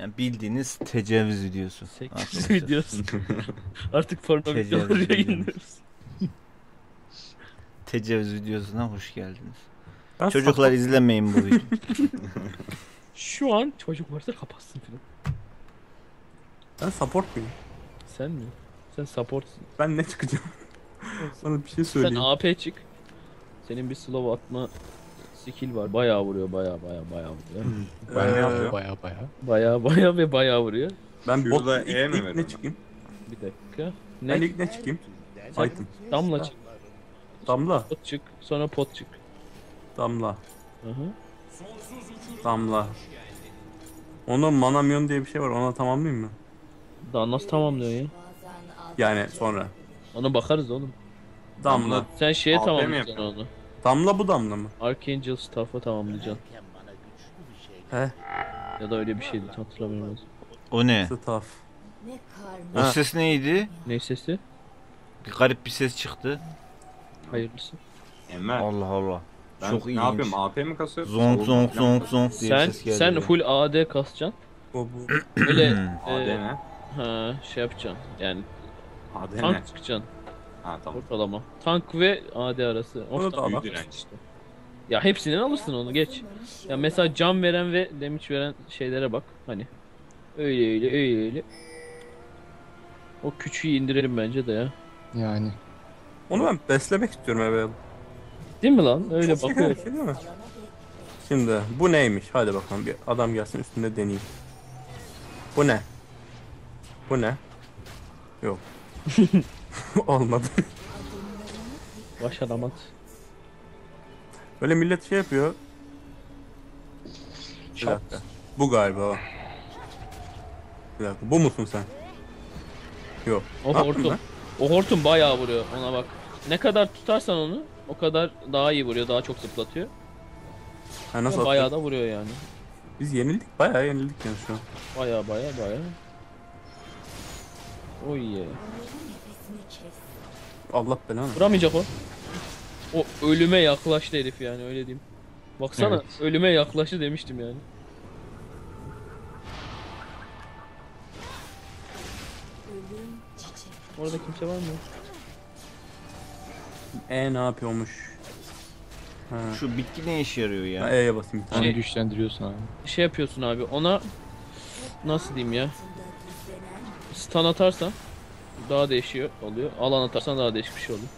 Yani bildiğiniz tecavüz videosu. Seks arkadaşlar. videosu. Artık porno Tecavüz videoları videosu. yayınlıyoruz. Tecavüz videosuna hoş geldiniz. Ben Çocuklar izlemeyin bu videoyu. Şu an çocuk varsa kapatsın film. Ben support muyum? Sen mi? Sen supportsun. Ben ne çıkacağım? Bana bir şey Sen söyleyin. AP çık. Senin bir slow atma skill var. Bayağı vuruyor, bayağı bayağı bayağı vuruyor. Ben ne Ee, yapıyor? Baya baya. Bayağı bayağı ve bayağı vuruyor. Ben bot Şurada ilk, E mi ilk ne ben? çıkayım? Bir dakika. Ben Ne? ilk ne çıkayım? Item. damla çık. Damla. Pot çık. Sonra pot çık. Damla. Hı hı. Damla. Onun manamyon diye bir şey var. Ona tamamlayayım mı? Daha nasıl tamamlıyor ya? Yani sonra. Ona bakarız oğlum. Damla. Sen şeye AP mi tamamlayacaksın onu. Damla bu damla mı? Archangel Staff'a tamamlayacaksın. He. Ya da öyle bir şeydi hatırlamıyorum. O ne? Staff. Ne O. Ha. ses neydi? Ne sesi? Bir garip bir ses çıktı. Hayırlısı. Enver. Allah Allah. Ben Çok ne ilginç. yapıyorum? AP mi kasıyorsun? Zonk zonk zonk zonk diye Sen bir ses geldi. sen ya. full AD kasacaksın. Bu bu. Böyle AD e, ne? ha şey yapacaksın. Yani AD ne? tank çıkacaksın Ha tamam. ortalama. Tank ve AD arası. Onu da al. Büyük direnç. işte. Ya hepsinden alırsın onu geç. Ya mesela can veren ve damage veren şeylere bak. Hani öyle öyle öyle öyle. O küçüğü indirelim bence de ya. Yani. Onu ben beslemek istiyorum eve. Değil mi lan? Öyle Çok bakıyor. şey değil mi? Şimdi bu neymiş? Hadi bakalım bir adam gelsin üstünde deneyeyim. Bu ne? Bu ne? Yok. Olmadı. Baş alamat. Böyle millet şey yapıyor. Bir Şap. dakika. Bu galiba o. Bir dakika. Bu musun sen? Yok. O Ne yaptın hortum. lan? O hortum bayağı vuruyor ona bak. Ne kadar tutarsan onu o kadar daha iyi vuruyor, daha çok zıplatıyor. Ha, nasıl bayağı da vuruyor yani. Biz yenildik. Bayağı yenildik yani şu an. Bayağı bayağı bayağı. Oy yeah. Allah belanı. Vuramayacak o. O ölüme yaklaştı herif yani öyle diyeyim. Baksana Evet. ölüme yaklaştı demiştim yani. Orada kimse var mı? E ne yapıyormuş? Ha. Şu bitki ne işe yarıyor ya? Ben E'ye basayım. tane. Şey- Onu güçlendiriyorsun abi. Şey yapıyorsun abi ona nasıl diyeyim ya? Stun atarsan daha değişiyor oluyor. Alan atarsan daha değişik bir şey oluyor.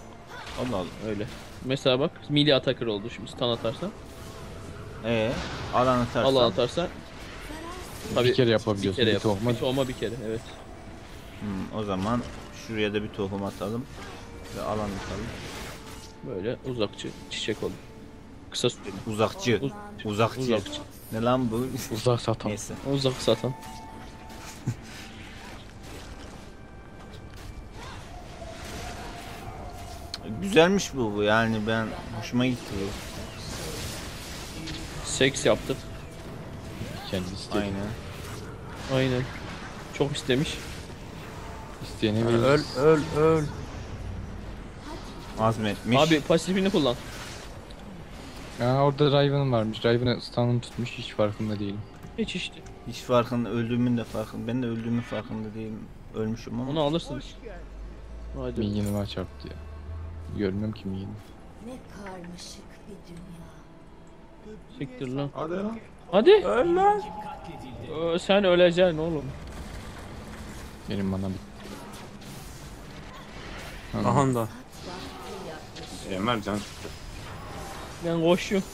Allah Allah. Öyle. Mesela bak melee attacker oldu şimdi stun atarsan. Ee, alan atarsan. Alan atarsan tabii bir kere bir yapabiliyorsun. kere Bir yap. tohuma. Bir tohuma bir kere evet. Hmm, o zaman şuraya da bir tohum atalım. Ve alan atalım. Böyle uzakçı çiçek olur. Kısa süreli. Uzakçı. Uz- Uzakçı. Uzakçı. Ne lan bu? Uzak satan. Neyse. Uzak satan. Güzelmiş bu, bu yani ben hoşuma gitti bu. Seks yaptık. Kendi istedi. Aynen. Aynen. Çok istemiş. İsteyene Ha, verir. Öl öl öl. Azmetmiş. Abi pasifini kullan. Aa, orada Riven'ın varmış. Riven'ı stun'ını tutmuş. Hiç farkında değilim. Hiç işte. Hiç farkında, öldüğümün de farkında. Ben de öldüğümün farkında değilim. Ölmüşüm ama. Onu alırsınız. Hadi. Minion'ıma çarptı ya. Görmüyorum ki Minion'ı. ne karmaşık bir dünya. Siktir lan. Hadi lan. Hadi. Öl lan. Ee, sen öleceksin oğlum. Benim bana bir... Aha da. Enver can çıktı. Ben koşuyorum.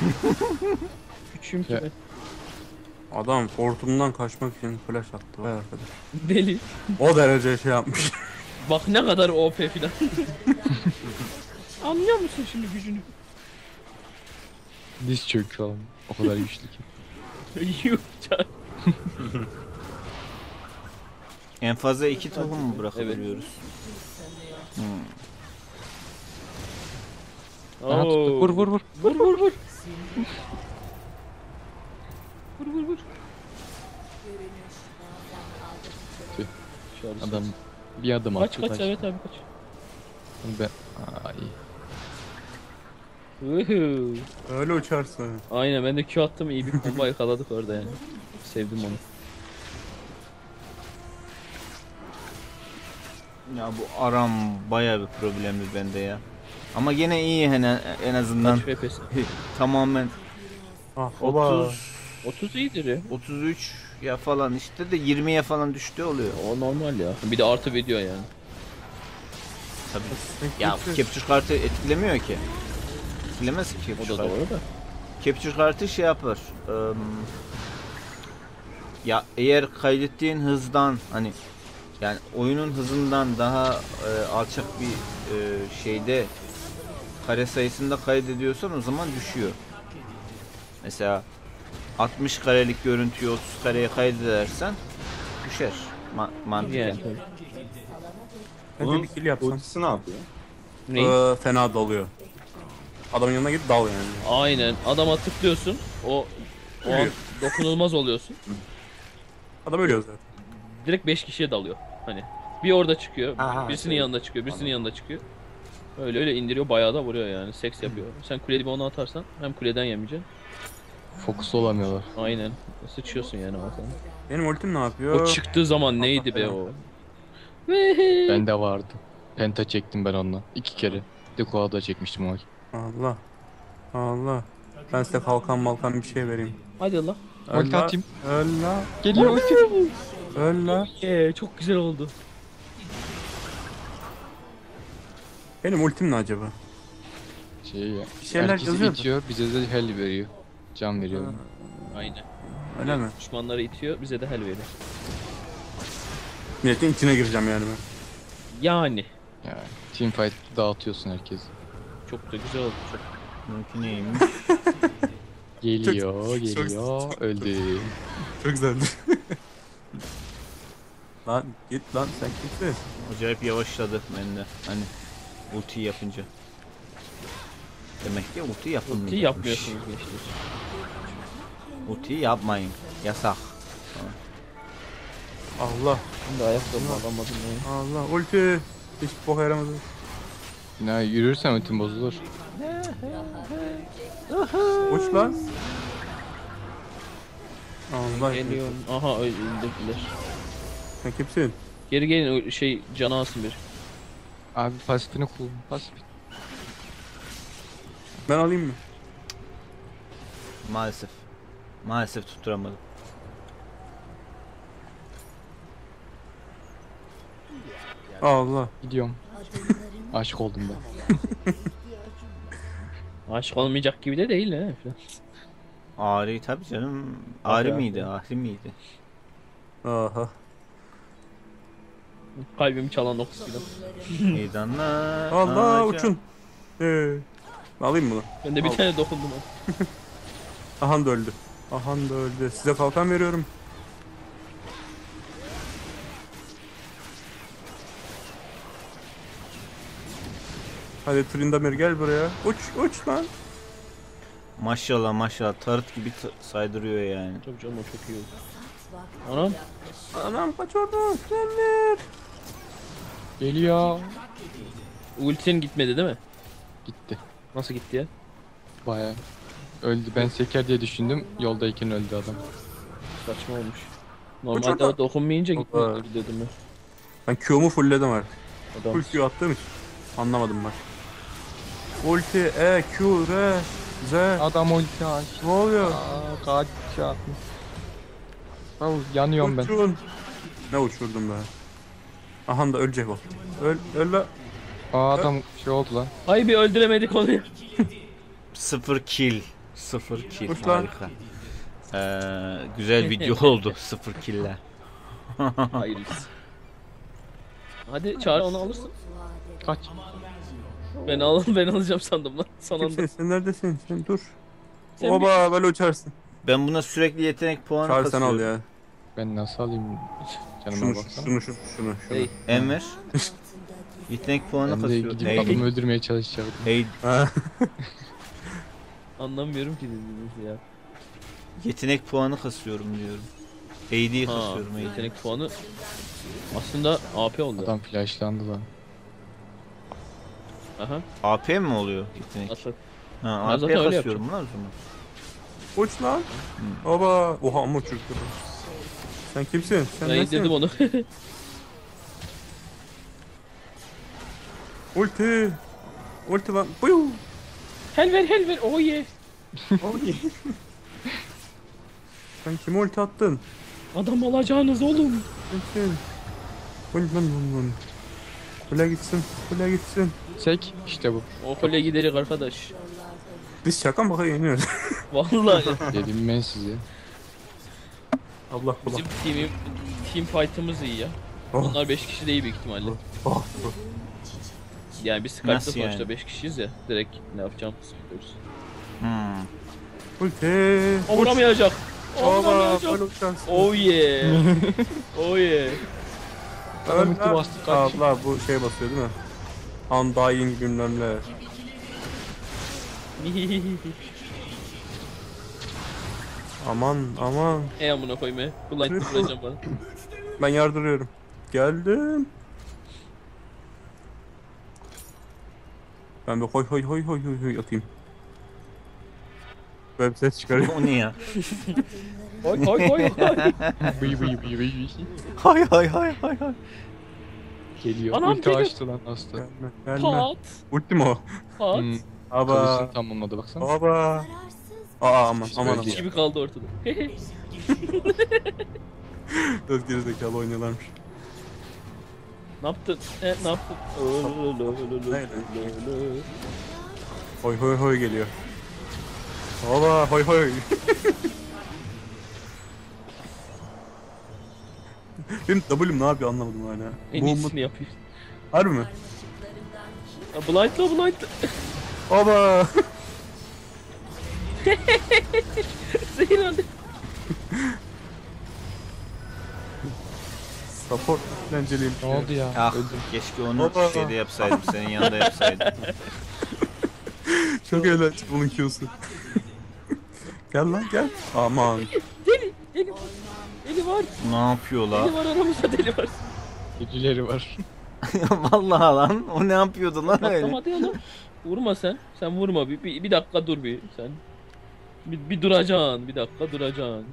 Küçüğüm ki ben. Adam hortumdan kaçmak için flash attı. Vay arkadaş. Deli. O derece şey yapmış. Bak ne kadar OP filan. Anlıyor musun şimdi gücünü? Diz çök falan. O kadar güçlü ki. Yuh can. En fazla iki tohum mu bırakabiliyoruz? Hmm. Aha, tuttu. Oo. Vur vur vur. Vur vur vur. Vur vur vur. Adam bir adım Kaç attı. kaç kaç. evet abi kaç. Ben... Aa iyi. Woohoo. Öyle uçarsın. Aynen ben de Q attım iyi bir combo yakaladık orada yani. Sevdim onu. Ya bu aram baya bir problemli bende ya. Ama gene iyi en, en azından. Kaç FPS? Tamamen Ah baba. 30 30 iyidir ya. 33 ya falan işte de 20'ye falan düştü oluyor. O normal ya. Bir de artı video yani. Tabii. Ya capture kartı etkilemiyor ki. Etkilemez ki O capture da kartı. doğru da. Capture kartı şey yapar. ım, ya eğer kaydettiğin hızdan hani yani oyunun hızından daha e, alçak bir e, şeyde kare sayısında kaydediyorsan o zaman düşüyor. Mesela 60 karelik görüntüyü 30 kareye kaydedersen düşer. Ma mantıken. Yani bir kill yapsam. Ultisi ne yapıyor? Ne? Ee, fena dalıyor. Adamın yanına git dal yani. Aynen. Adama tıklıyorsun. O o an dokunulmaz oluyorsun. Adam ölüyor zaten. Direkt 5 kişiye dalıyor. Hani bir orada çıkıyor, Aha, birisinin şey. yanında çıkıyor, birisinin yanında çıkıyor. Öyle öyle indiriyor, bayağı da vuruyor yani. Seks yapıyor. Sen kule dibi onu atarsan hem kuleden yemeyeceksin. Fokus olamıyorlar. Aynen. Sıçıyorsun yani ortadan. Benim ultim ne yapıyor? O çıktığı zaman neydi be o? Bende vardı. Penta çektim ben onunla. iki kere. Bir de koala çekmiştim o. Allah. Allah. Ben size kalkan malkan bir şey vereyim. Hadi la. Öl Ulti la. atayım. Geliyor ulti. Öl la. Ee, çok güzel oldu. Benim ultim ne acaba? Şey ya. Bir şeyler herkesi yazıyordu. itiyor, bize de hell veriyor. Can veriyor. Aynen. Öyle mi? Düşmanları itiyor, bize de hel veriyor. Milletin içine gireceğim yani ben. Yani. Yani team fight dağıtıyorsun herkes. Çok da güzel oldu. Çok. Mümkün neymiş? Geliyor, geliyor, öldü. Çok güzeldi. lan git lan sen kimsin? Acayip yavaşladı bende. Hani ulti yapınca. Demek ki ulti yapılmıyor. Ulti yapmıyorsunuz gençler. Ulti yapmayın. Yasak. Allah. Şimdi ayakkabımı alamadım ya. Allah ulti. Hiç boka yaramadı. Ya yürürsen ultim bozulur. Uç lan. Allah. Geliyorum. Aha öldürdüler. Sen kimsin? Geri gelin o şey canı alsın bir. Abi pasifini kullan. Pasif. Ben alayım mı? Maalesef. Maalesef tutturamadım. Allah. Gidiyorum. Aşık oldum ben. Aşık olmayacak gibi de değil he. Ari tabii canım. Ari Ari, miydi? Ahri miydi? Aha. Kalbimi çalan o kız filan. Meydanlar. Allah ağaca- uçun. Ee, alayım bunu. Ben de bir Al. tane dokundum. Ahan da öldü. Ahan da öldü. Size kalkan veriyorum. Hadi Trindamir gel buraya. Uç uç lan. Maşallah maşallah tarıt gibi saydırıyor yani. Tabii canım o çok iyi oldu. Anam Anam kaç oradan. Trindamir. Geliyor. ultin gitmedi değil mi? Gitti. Nasıl gitti ya? Baya. Öldü. Ben seker diye düşündüm. Yoldayken öldü adam. Saçma olmuş. Normalde o dokunmayınca gitmedi dedim ben. Ben Q'mu fullledim artık. Adam. Full Q attığım için. Anlamadım bak. Ulti, E, Q, R, Z. Adam ulti aç. Ne oluyor? Aa, kaç atmış. Al, yanıyorum ben. Uçun. Ne uçurdum be. Ahan da ölecek o. Öl, öl la. Aa adam şey oldu lan. Ay bir öldüremedik onu ya. Sıfır kill. Sıfır kill. Hoş lan. Harika. Ee, güzel video oldu. Sıfır killer. Hayırlısı. Hadi çağır onu alırsın. Kaç. Ben al ben alacağım sandım lan. Son anda. Sen neredesin? Sen dur. Sen Oba böyle uçarsın. Ben buna sürekli yetenek puanı Çağır sen al ya. Ben nasıl alayım? Canıma Şunu, baksana. şunu, şunu, şunu, şunu. Hey. Enver. altında Yetenek puanı Ben de kasıyor. gidip Hey, adamı öldürmeye çalışacaktım. hey. Anlamıyorum ki dediğiniz ya. yetenek puanı kasıyorum diyorum. AD Ha, kasıyorum AD. yetenek puanı aslında AP oldu. Adam flashlandı lan. Aha. AP mi oluyor yetenek? Atak. Ha, AP zaten öyle kasıyorum lan o zaman. Uç lan. Baba. Oha ama uçurdu. Sen kimsin? Sen Ben nesin? onu. Ulti. Ulti lan. Buyu. Hel ver hel ver. Oh yeah. Sen kime ulti attın? Adam olacağınız oğlum. Kimsin? Vın vın vın vın. Kule gitsin. Kule gitsin. Sek işte bu. O kule giderik arkadaş. Biz şaka maka yeniyoruz. Vallahi Dedim ben size. Allah Allah. bizim team, team fight'ımız iyi ya. Oh. Onlar 5 kişi de iyi büyük ihtimalle. Oh, oh. Yani biz Skype'da Nasıl sonuçta yani? 5 kişiyiz ya. Direkt ne yapacağımızı biliyoruz. Hmm. Ulti. O vuramayacak. O vuramayacak. Oh yeah. oh yeah. Adam ulti bastı kaç. Allah bu şey basıyor değil mi? Undying bilmem ne. Aman aman. Ey amına koyma. Blind vuracağım bana. Ben yardırıyorum. Geldim. Ben bir hoy hoy hoy hoy hoy hoy atayım. Böyle bir ses çıkarıyor. o ne ya? Koy koy koy koy. Bıy bıy bıy bıy. hay hay hay hay hay. Geliyor. Anam Ulti geliyor. açtı lan hasta. gelme gelme. Pat. Ulti mi o? Pat. Hmm, Aba. Kılıçını tamamladı baksana. Aba. Aa aman aman aman. Gibi kaldı ortada. Öz gerizekalı oynuyorlarmış. Ne yaptın? E, ne yaptın? Hoy hoy hoy geliyor. Aba hoy hoy. Benim W'm ne yapıyor anlamadım hala. En iyisini yapıyor. Harbi mi? Ya blind'la. Aba. Zehir aldı. Support eğlenceliyim. Ne oldu ya? Ah keşke onu Baba. şeyde yapsaydım senin yanında yapsaydım. Çok eğlenceli bunun Q'su. gel lan gel. Aman. Deli. Deli var. Deli var. ne yapıyor la? Deli var aramızda deli var. Geceleri var. Vallahi lan o ne yapıyordu lan öyle? Patlamadı ya lan. Vurma sen. Sen vurma. Bir, bir, bir dakika dur bir. Sen. Bir, bir duracaksın. Bir dakika duracaksın.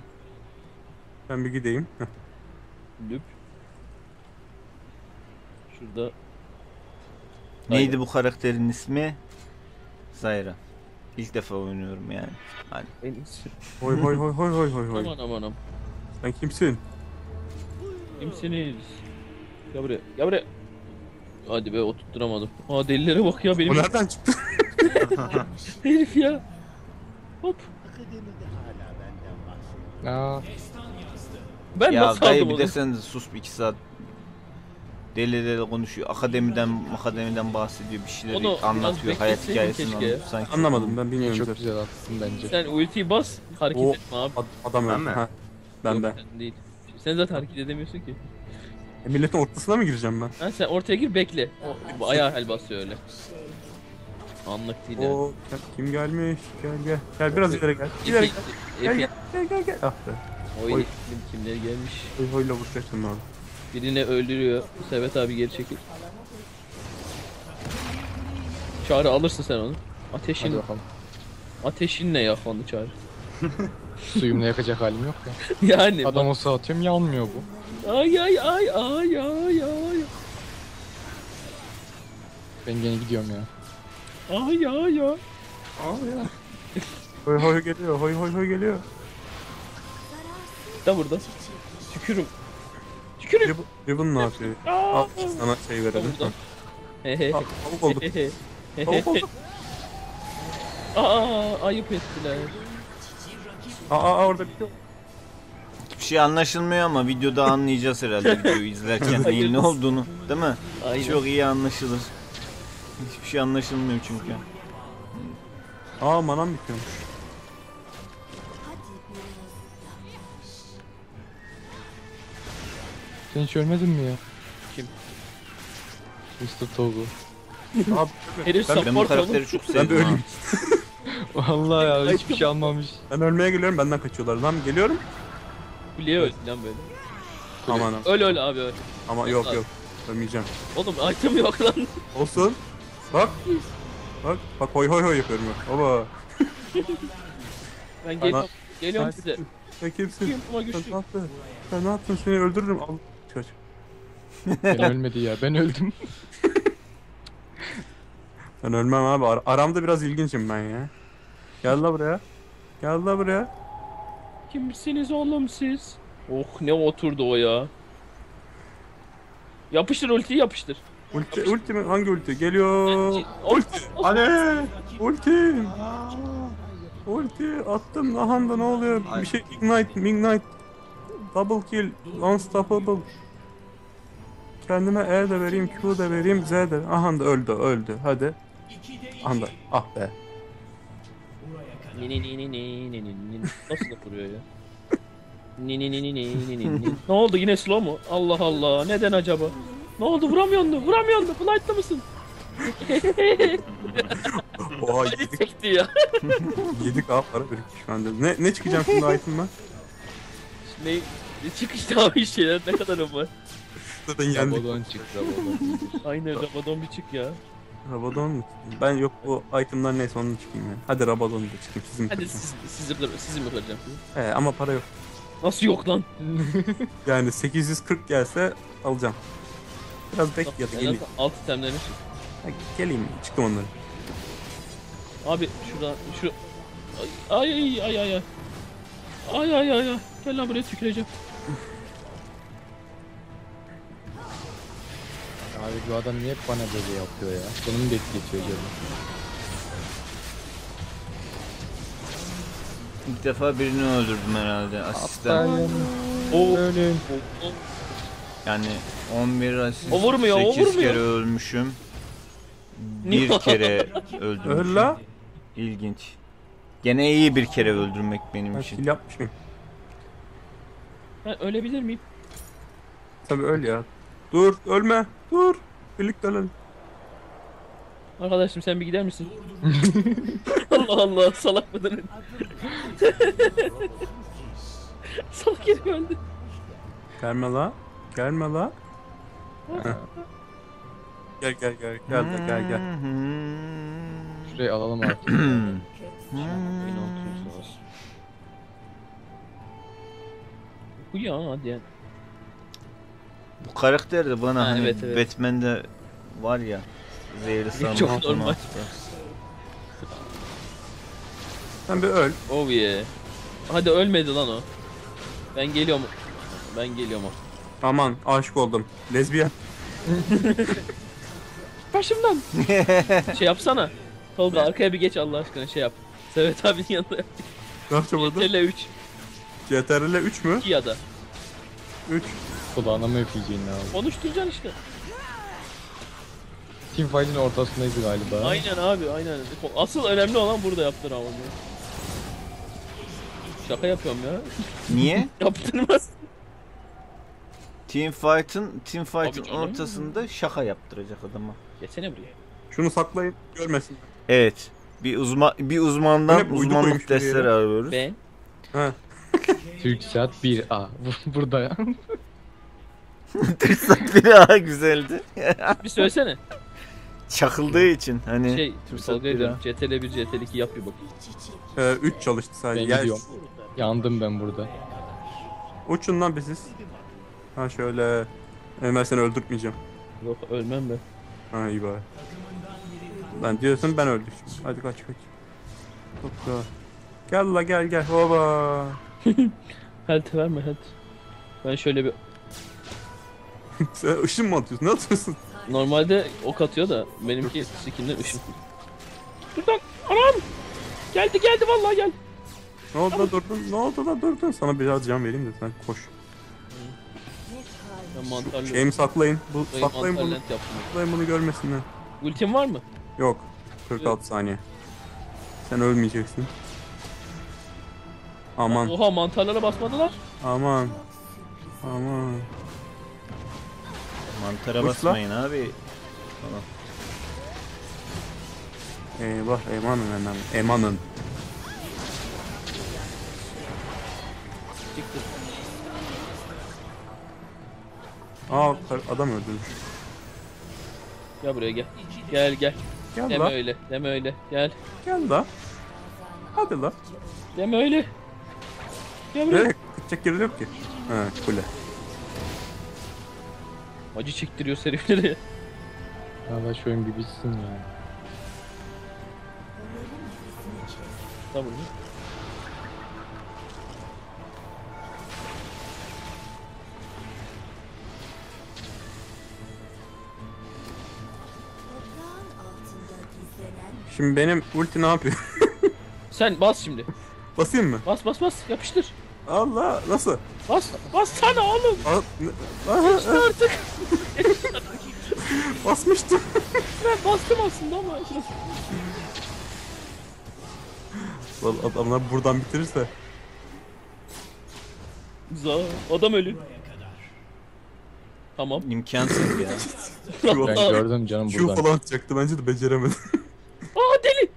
Ben bir gideyim. Lüp. Şurada. Neydi bu karakterin ismi? Zayra. İlk defa oynuyorum yani. Hadi. En iyisi. Hoy hoy hoy hoy hoy hoy hoy. Aman aman aman. Sen kimsin? Kimsiniz? Gel buraya. Gel buraya. Hadi be oturtturamadım. Aa delilere bak ya benim O nereden çıktı? herif ya. Hop. Aa, Ben ya nasıl dayı aldım bir onu? de sen de sus bir iki saat. Deli deli konuşuyor. Akademiden akademiden bahsediyor. Bir şeyleri Onu biraz anlatıyor. Hayat hikayesini keşke. anlatıyor. Sanki Anlamadım ben bilmiyorum. çok güzel attın bence. Sen ultiyi bas. Hareket O- etme abi. Ad- adam Ben öldü. mi? Ha. Ben Yok, ben. sen değil. Sen zaten hareket edemiyorsun ki. E, milletin ortasına mı gireceğim ben? Ha sen ortaya gir bekle. O ayağı hel basıyor öyle. Anlık değil yani. O kim gelmiş? Gel gel. Gel biraz ileri gel. İleri Efe, gel. Gel Efe, gel gel gel. gel. Ah be. oy, Oy. kimler gelmiş. Hoy hoyla vuracaktım abi. Birini öldürüyor. Sevet abi geri çekil. Çağrı alırsın sen onu. Hadi Ateşin, bakalım. ateşinle yak onu Çağrı. Suyumla yakacak halim yok ya. yani Adam olsa atıyorum yanmıyor bu. bak- ay ay ay ay ay ay Ben gene gidiyorum ya. ay ay ay. Hoy hoy geliyor. Hoy hoy hoy geliyor. Da burada. Tükürüm. Tükürüm. Ribbon, Ribbon ne yapıyor? Al sana şey verelim. Tavuk olduk. Tavuk olduk. Aa ayıp ettiler. Aa, aa orada bir şey şey anlaşılmıyor ama videoda anlayacağız herhalde videoyu izlerken neyin ne olduğunu. Değil mi? Aynen. Çok iyi anlaşılır. Hiçbir şey anlaşılmıyor çünkü. Aa manam bitiyormuş. Sen hiç ölmedin mi ya? Kim? Mr. Togo. Abi, Herif ben, Ben bu support çok ben de sevdim ha. öleyim. Vallahi ya hiçbir şey almamış. Ben ölmeye geliyorum benden kaçıyorlar. Lan geliyorum. Kuleye öldü lan böyle. Aman aman. Öl öl abi öl. Ama yok yok. Ölmeyeceğim. Oğlum item yok lan. Olsun. Bak. Bak bak hoy hoy hoy yapıyorum bak. Baba. Ben geliyorum. Sen Geliyorum size. Sen kimsin? Kim Sen güçlü. ne yaptın? Sen ne yaptın? Seni öldürürüm. Al. Kaç. Ben ölmedi ya ben öldüm. Ben ölmem abi. Ar- aramda biraz ilginçim ben ya. Gel la buraya. Gel la buraya. Kimsiniz oğlum siz? Oh ne oturdu o ya. Yapıştır ultiyi yapıştır. Ulti, ulti mi? Hangi ulti? Geliyor. Ulti. Hadi. Ulti. Ulti attım. Aha da ne oluyor? Bir şey ignite, ignite. Double kill. Unstoppable. Kendime E de vereyim, Q de vereyim, Z de. Aha da öldü, öldü. Hadi. Aha da. Ah be. Ni ni ni ni ni ni ni ni. Nasıl da vuruyor ya? Ni ni ni ni ni ni ni. Ne oldu yine slow mu? Allah Allah neden acaba? Ne oldu vuramıyorsun? Vuramıyorsun? Flight'ta mısın? Oha yedik, çekti ya. yedik abi para birikmiş bende. Ne, ne çıkacağım şimdi item'dan? Ne? Ne çıkışta abi şeyler ne kadarım var? Zaten yendik. Rabadon çık Rabadon. Aynen Rabadon bir çık ya. Rabadon mu? Ben yok bu item'dan neyse onu çıkayım ya. Hadi Rabadon da çıkayım sizin Hadi takım. siz, sizi, sizi mi kıracağım? He, ama para yok. Nasıl yok lan? Yani 840 gelse alacağım. Biraz bek ya da geleyim. alt itemlerini çık. Ha, geleyim çıktım onları. Abi şuradan şu ay ay ay ay ay. Ay ay ay ay. Gel lan buraya tüküreceğim. Abi bu adam niye bana böyle yapıyor ya? Canımı bekletiyor canım. İlk defa birini öldürdüm herhalde asistten. O Ölüm. Yani 11 asist, O vurmuyor, o 8 vurmuyor. kere ölmüşüm. Bir kere öldürmüşüm. Öl la. İlginç. Gene iyi bir kere öldürmek benim Ben için. kill yapmış? Ben ölebilir miyim? Tabii öl ya. Dur ölme. Dur. Birlikte ölelim. Arkadaşım sen bir gider misin? Allah Allah salak mıdın? salak herif öldü. Gelme la. Gelme la. Heh. Gel gel gel. Gel de gel gel. Şurayı alalım artık. Bu ya hadi yani. Bu karakter de bana Ha, hani evet, evet. Batman'de var ya zehri sarmak Çok normal. Sen bir öl. Oh yeah. Hadi ölmedi lan o. Ben geliyorum. Ben geliyorum. Aman aşık oldum. Lezbiyen. Başımdan. şey yapsana. Tolga arkaya bir geç Allah aşkına şey yap. Sevet abinin yanında yap. Ne yapacağım orada? Tele 3. CTRL 3 mü? 2 ya da. 3. Kulağına mı öpeceğin abi? Konuşturacaksın işte. Teamfight'in ortasındaydı galiba. Aynen abi aynen. Asıl önemli olan burada yaptır ama. Şaka yapıyorum ya. Niye? Yaptırmaz. Teamfight'ın Teamfight'ın Tabii canım. ortasında şaka yaptıracak adama. Geçsene buraya. Şunu saklayın. Görmesin. Evet. Bir uzman bir uzmandan uydu koymuş uzmanlık bir dersleri arıyoruz. Ben. He. Türksat 1A. Bu- Burada ya. Biri daha güzeldi. Bir söylesene. Çakıldığı için hani Şey, biri diyorum. CTL 1, CTL 2 yap bir bak. Ee, 3 çalıştı Ben sadece. Gel. gidiyorum. Yandım ben burada. Uçun lan bir siz. Ha şöyle. Ben seni öldürtmeyeceğim. Yok ölmem ben. Ha iyi bari. Lan diyorsun ben öldüm. Hadi kaç kaç. Hoppa. Gel la gel gel. Hoba. Health verme health. Ben şöyle bir... Sen ışın mı atıyorsun? Ne atıyorsun? Normalde ok atıyor da benimki skin'den ışın. Dur lan anam! Geldi geldi vallahi gel. Ne oldu da durdun? Ne oldu da durdun? Sana biraz can vereyim de sen koş. Ben mantarlı... Şeyimi saklayın. Bu saklayın bunu. lent yaptım. Saklayın bunu görmesinler. Ultim var mı? Yok. 46 saniye. Sen ölmeyeceksin. Aman. Oha mantarlara basmadılar. Aman. Aman. mantara Uç la. basmayın abi. Eyvah emanın emanın. Emanın. Çıktı. Aa adam öldürmüş. Gel buraya gel. Gel gel. Gel Deme la. öyle. Deme öyle. Gel. Gel la. Hadi la. Deme öyle. Gel buraya. Nereye gidecek yeri yok ki. Ha kule. Acı çektiriyor herifleri. Ya şu oyun bir bitsin ya. Tamam. Şimdi benim ulti ne yapıyor? Sen bas şimdi. Basayım mı? Bas bas bas. Yapıştır. Allah nasıl? Bas. Bas sana oğlum. Aha, Artık. basmıştım. Ben bastım aslında ama. Lan adamlar buradan bitirirse. Za. Adam ölü. Tamam. İmkansız ya. Ben gördüm canım Q buradan. falan atacaktı bence de beceremedi. Aa. Deli.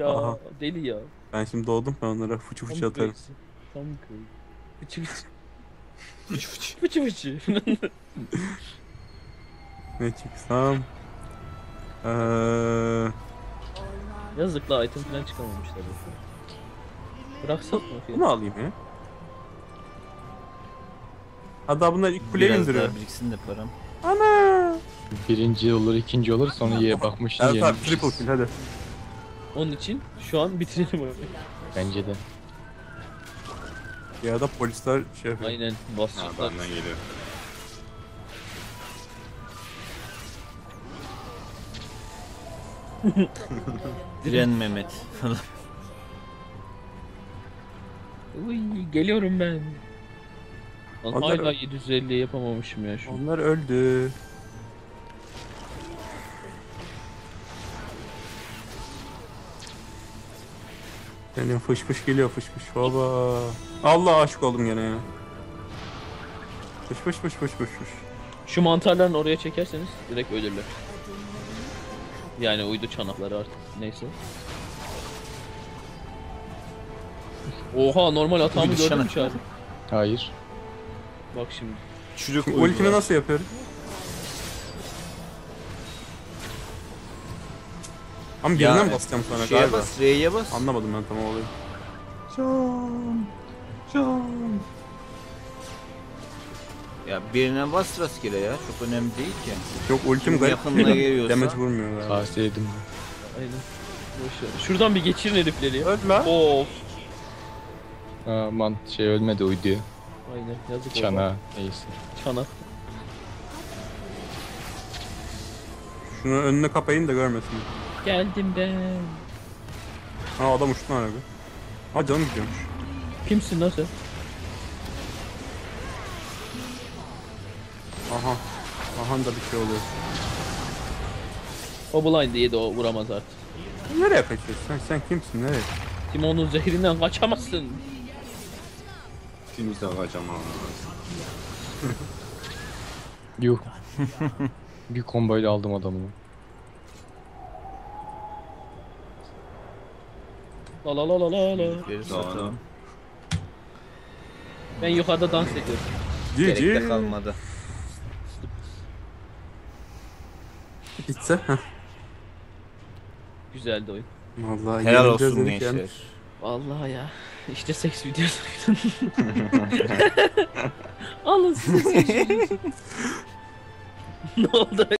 Ya Aha. deli ya. Ben şimdi doğdum ben onlara fıçı fıçı atarım. crazy. Tam crazy. Fıçı fıçı. Fıç fıç. Fıçı fıçı. Ne çıksam? Eee... Yazık la item falan çıkamamışlar. Bıraksak mı Bunu alayım ya. Hatta bunlar ilk kuleye Biraz indiriyor. daha biriksin de param. Ana! Birinci olur, ikinci olur sonra ye bakmışsın Evet abi yenilmişiz. triple kill hadi. Onun için şu an bitirelim oyunu. Bence de. Ya da polisler şey yapıyor. Aynen basacaklar. geliyor. Diren Mehmet falan. Uy geliyorum ben. Lan Onlar- hala 750 yapamamışım ya şu. Onlar öldü. Benim fış fış geliyor fış fış baba. Allah aşık oldum gene ya. Fış fış fış fış fış fış. Şu mantarlarını oraya çekerseniz direkt ölürler. Yani uydu çanakları artık neyse. Oha normal hatamı gördün mü? Hayır. Bak şimdi. Uydular. ultimi nasıl yapıyorum? Ama birine mi basacağım sonra Şeye galiba? bas, R'ye bas. Anlamadım ben tam olayı. Can, can. Ya birine bas rastgele ya. Çok önemli değil ki. Yok ultim garip. Yakınına geliyorsa- Damage vurmuyor galiba. Tavsiye Aynen. Boş ver. Şuradan bir geçirin herifleri ya. Öl lan. Of. Ha, man şey ölmedi uyduya. Aynen yazık oldu. Çana neyse. Çanak. Şunu önüne kapayın da görmesin. Geldim ben. Ha adam uçtu lan abi. Ha canım gidiyormuş. Kimsin lan sen? Aha. Aha da bir şey oluyor. O blind diye de o vuramaz artık. Nereye kaçıyorsun sen? Sen kimsin? Nereye? Timon'un zehrinden kaçamazsın. Kimse kaçamaz. Yuh. bir komboyla aldım adamı. La la la la la la. Geri satalım. Ben yukarıda dans ediyorum. Gerek de GG. kalmadı. Gitse. Heh. Güzeldi oyun. Vallahi Helal yenileceğiz olsun dedik yani. gençler. Vallahi ya. İşte seks videosu. Alın size seks videosu. ne oldu?